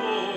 Oh.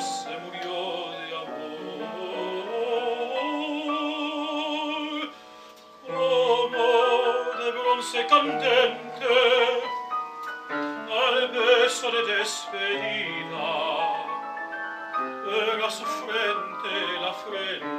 se candente al beso de despedida. Era su frente la frente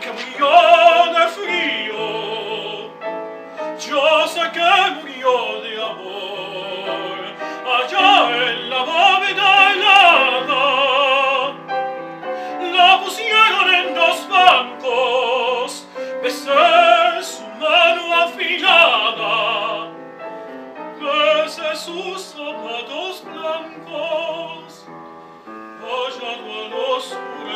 que murió de frío, yo sé que murió de amor, allá en la bóveda helada, la pusieron en dos bancos, besé su mano afilada, besé sus zapatos blancos, hallado a los suros.